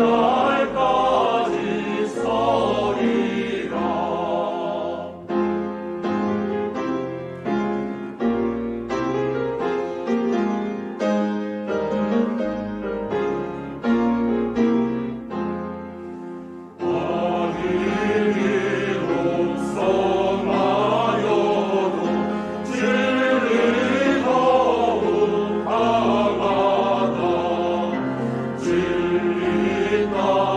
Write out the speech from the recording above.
나 vita